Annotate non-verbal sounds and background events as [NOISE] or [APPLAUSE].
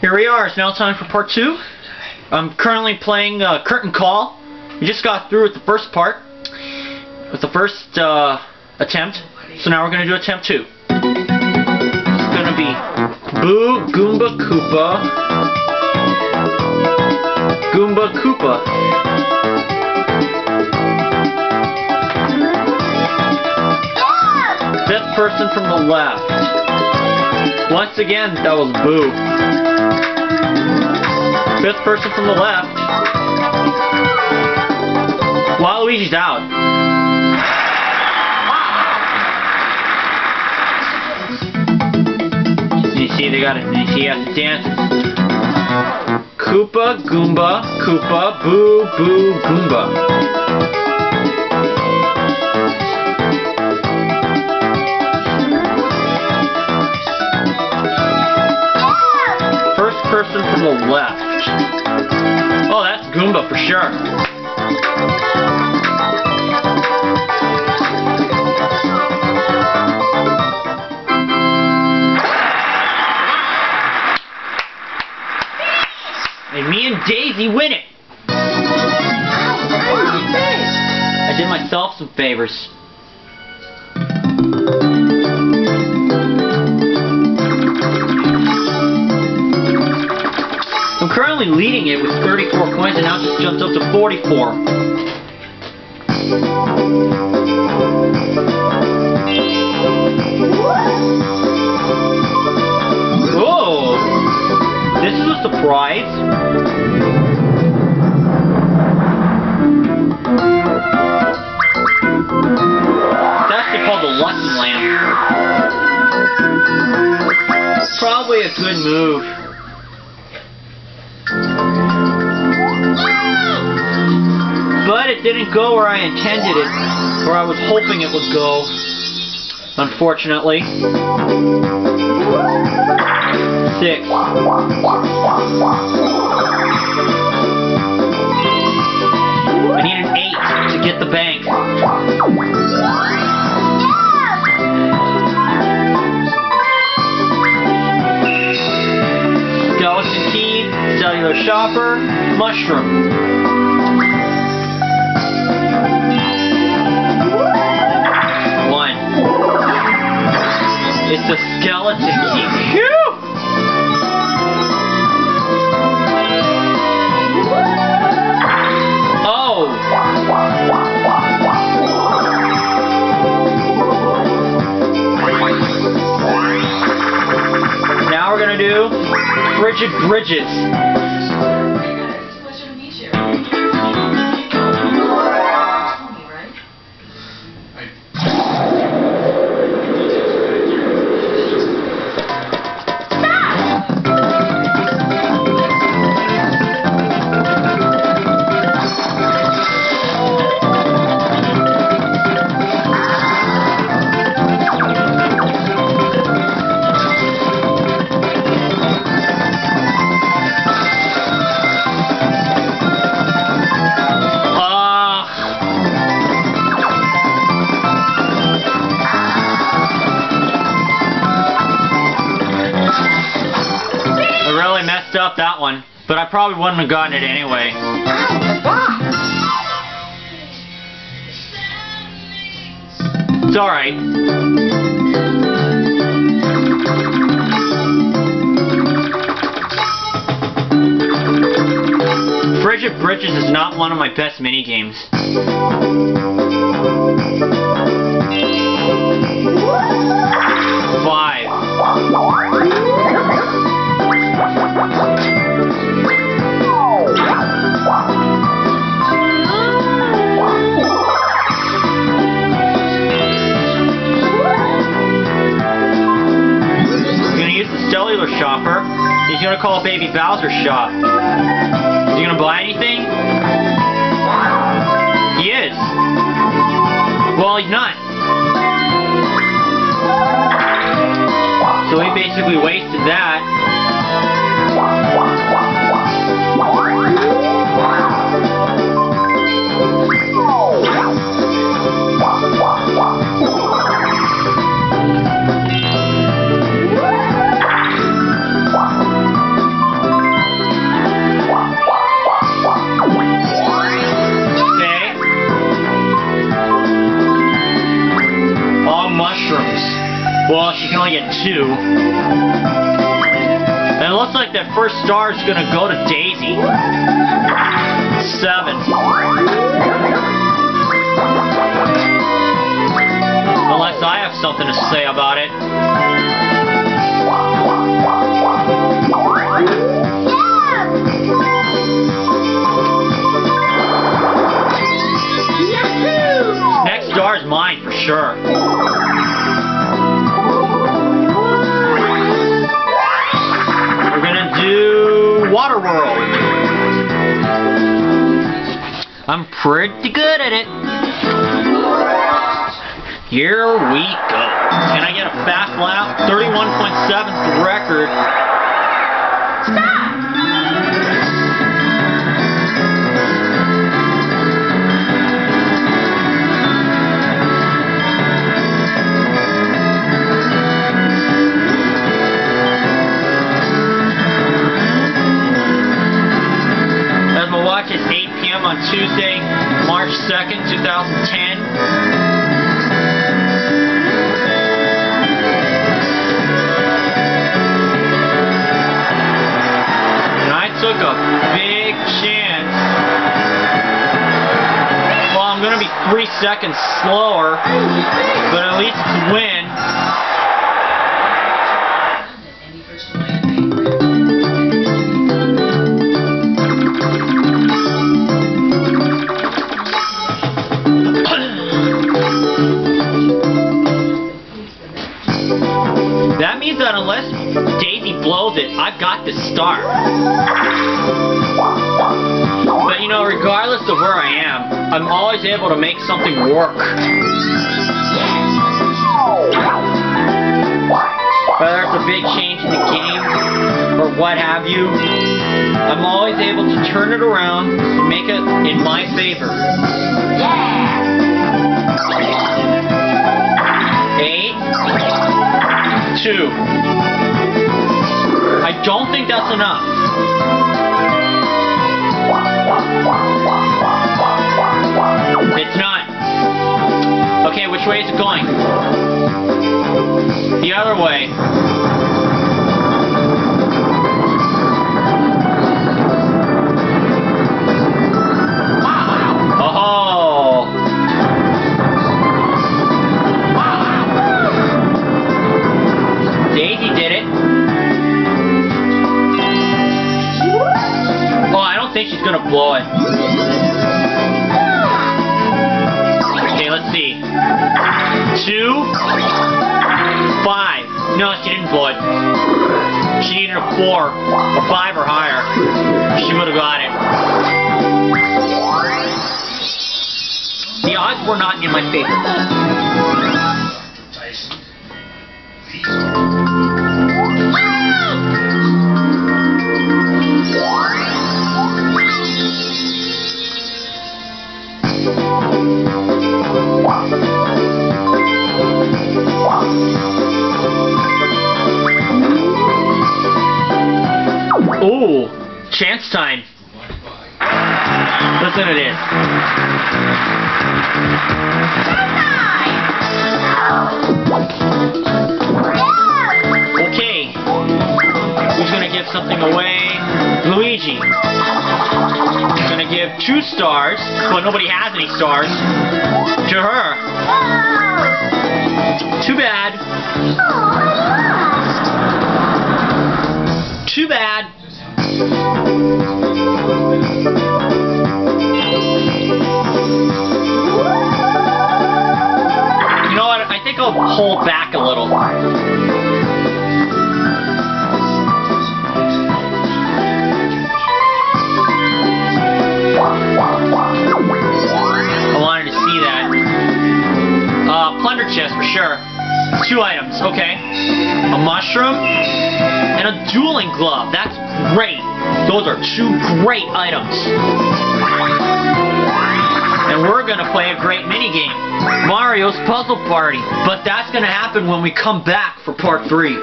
Here we are. It's now time for part two. I'm currently playing uh, Curtain Call. We just got through with the first part, with the first uh, attempt. So now we're going to do attempt two. It's going to be Boo Goomba Koopa. Goomba Koopa. Fifth person from the left. Once again, that was Boo. Fifth person from the left. Waluigi's out. You see, they got it. You see, has to dance. Koopa, Goomba, Koopa, Boo, Boo, Goomba. For sure. And me and Daisy win it. I did myself some favors. I'm leading it with 34 coins and now just jumped up to 44. Oh! This is a surprise. Actually called the Lucky Lamp. Probably a good move. Didn't go where I intended it, where I was hoping it would go. Unfortunately. Six. I need an eight to get the bank. Skeleton teeth, cellular shopper, mushroom. It's a skeleton. Phew! Oh! Now we're gonna do Frigid Bridges. Really messed up that one, but I probably wouldn't have gotten it anyway. It's alright. Frigid Bridges is not one of my best mini games. Gonna call Baby Bowser shop. Is he gonna buy anything? He is. Well, he's not. So he basically wasted that. Two. And it looks like that first star is gonna go to Daisy. Seven. Unless I have something to say about it. Next star is mine for sure. Do World. I'm pretty good at it. Here we go. Can I get a fast lap? 31.7 record. As Tuesday, March 2nd, 2010. And I took a big chance. Well, I'm going to be three seconds slower, but at least it's win. Blows it, I've got to start. But you know, regardless of where I am, I'm always able to make something work. Whether it's a big change in the game or what have you, I'm always able to turn it around and make it in my favor. Eight, two. Don't think that's enough. It's not. Okay, which way is it going? The other way. She needed a four, or five or higher. She would have got it. The odds were not in my favor. Ooh, chance time. Listen to this. Okay. Who's gonna give something away? Luigi. Gonna give two stars. Well, nobody has any stars. To her. Too bad. Too bad. You know what? I think I'll hold back a little. [LAUGHS] Two items, okay. A mushroom and a dueling glove. That's great. Those are two great items. And we're gonna play a great mini game. Mario's Puzzle Party. But that's gonna happen when we come back for part three.